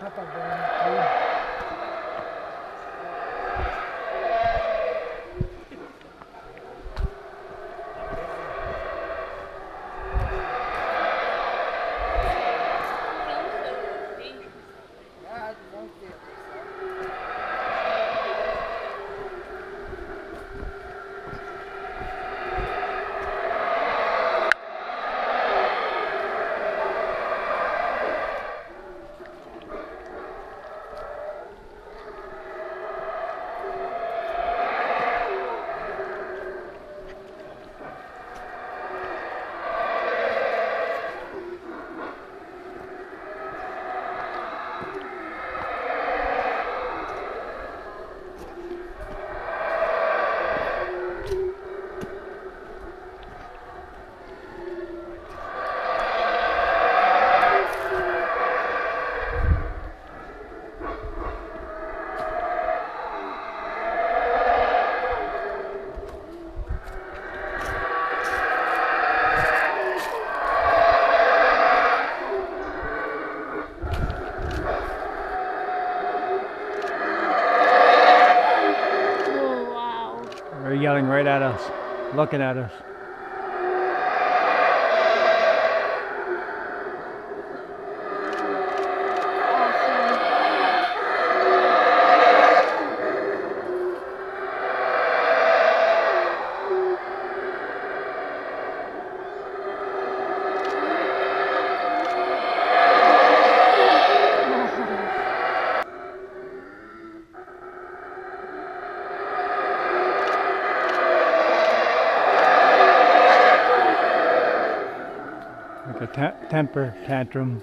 Kata 去 yelling right at us, looking at us. Ta- temper tantrum.